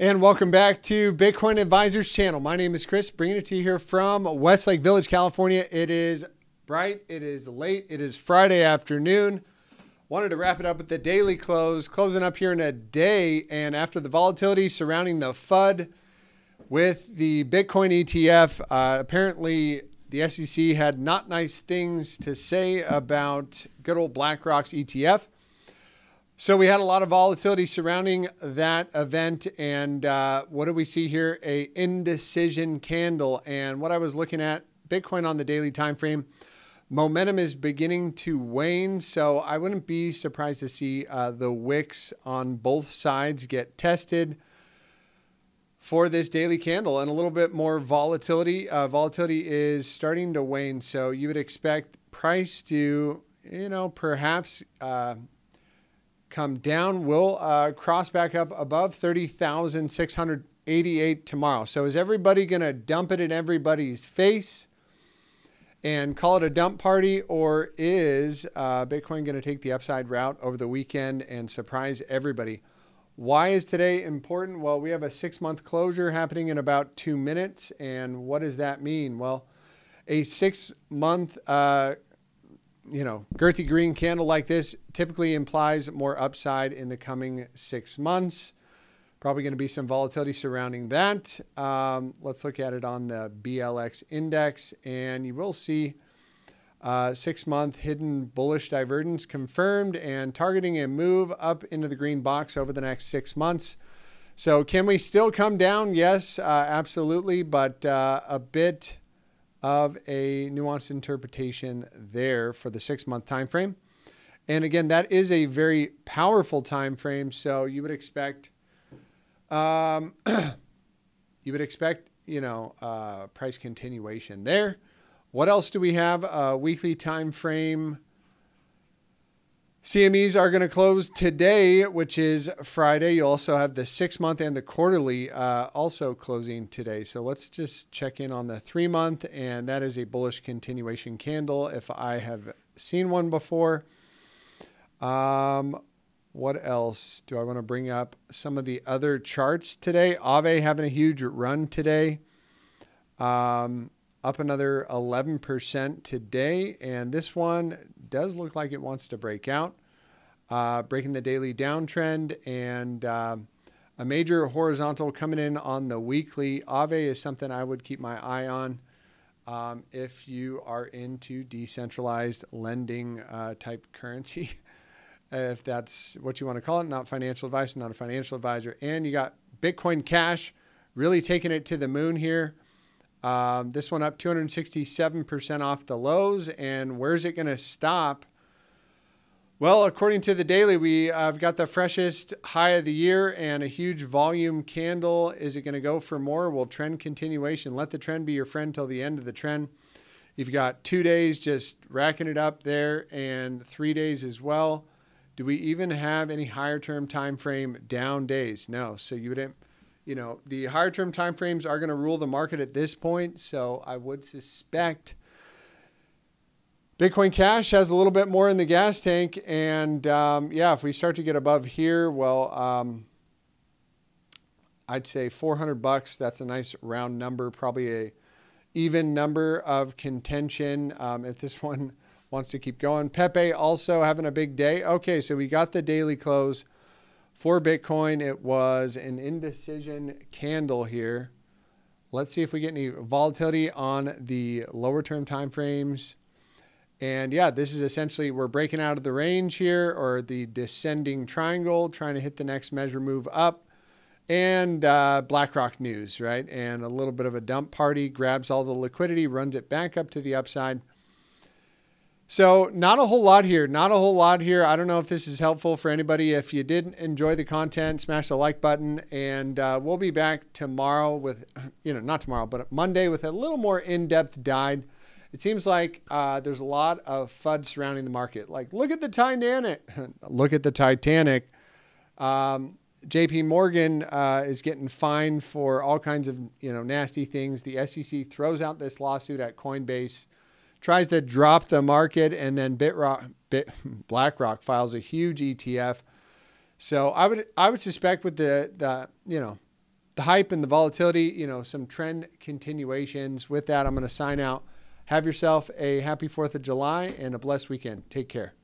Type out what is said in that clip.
And welcome back to Bitcoin Advizers channel. My name is Chris, bringing it to you here from Westlake Village, California. It is bright, it is late, it is Friday afternoon. Wanted to wrap it up with the daily close, closing up here in a day. And after the volatility surrounding the FUD with the Bitcoin ETF, uh, apparently the SEC had not nice things to say about good old BlackRock's ETF. So we had a lot of volatility surrounding that event, and uh, what do we see here? A indecision candle, and what I was looking at, Bitcoin on the daily time frame, momentum is beginning to wane. So I wouldn't be surprised to see uh, the wicks on both sides get tested for this daily candle, and a little bit more volatility. Uh, volatility is starting to wane, so you would expect price to, you know, perhaps uh, come down. We'll uh, cross back up above 30,688 tomorrow. So is everybody going to dump it in everybody's face and call it a dump party, or is uh, Bitcoin going to take the upside route over the weekend and surprise everybody? Why is today important? Well, we have a six month closure happening in about two minutes. And what does that mean? Well, a six month uh, you know, girthy green candle like this typically implies more upside in the coming six months. Probably going to be some volatility surrounding that. Um, let's look at it on the BLX index, and you will see uh, six month hidden bullish divergence confirmed and targeting a move up into the green box over the next six months. So, can we still come down? Yes, uh, absolutely, but uh, a bit of a nuanced interpretation there for the six month time frame. And again, that is a very powerful time frame. So you would expect, um, you would expect, you know, uh, price continuation there. What else do we have? A weekly time frame CMEs are going to close today, which is Friday. You also have the six month and the quarterly uh, also closing today. So let's just check in on the three month, and that is a bullish continuation candle if I have seen one before. Um, what else do I want to bring up? Some of the other charts today. Aave having a huge run today. Um, up another 11% today. And this one does look like it wants to break out, uh, breaking the daily downtrend and uh, a major horizontal coming in on the weekly. Aave is something I would keep my eye on um, if you are into decentralized lending uh, type currency. if that's what you want to call it, not financial advice, not a financial advisor. And you got Bitcoin Cash really taking it to the moon here. Um, this one up 267% off the lows. And where's it going to stop? Well, according to the daily, we have got the freshest high of the year and a huge volume candle. Is it going to go for more? Will trend continuation? Let the trend be your friend till the end of the trend. You've got two days just racking it up there and three days as well. Do we even have any higher term time frame down days? No. So you would you know, the higher term timeframes are going to rule the market at this point. So I would suspect Bitcoin Cash has a little bit more in the gas tank. And um, yeah, if we start to get above here, well, um, I'd say 400 bucks. That's a nice round number, probably a even number of contention. Um, if this one wants to keep going, Pepe also having a big day. Okay, so we got the daily close. For Bitcoin, it was an indecision candle here. Let's see if we get any volatility on the lower term time frames. And yeah, this is essentially we're breaking out of the range here or the descending triangle, trying to hit the next measure move up. And uh, BlackRock news, right? And a little bit of a dump party grabs all the liquidity, runs it back up to the upside. So, not a whole lot here. Not a whole lot here. I don't know if this is helpful for anybody. If you did enjoy the content, smash the like button. And uh, we'll be back tomorrow with, you know, not tomorrow, but Monday with a little more in depth dive. It seems like uh, there's a lot of FUD surrounding the market. Like, look at the Titanic. look at the Titanic. Um, JP Morgan uh, is getting fined for all kinds of, you know, nasty things. The SEC throws out this lawsuit at Coinbase tries to drop the market, and then BitRock, Bit, BlackRock files a huge ETF. So I would I would suspect with the the you know the hype and the volatility, you know, some trend continuations. With that, I'm going to sign out. Have yourself a happy 4th of July and a blessed weekend. Take care.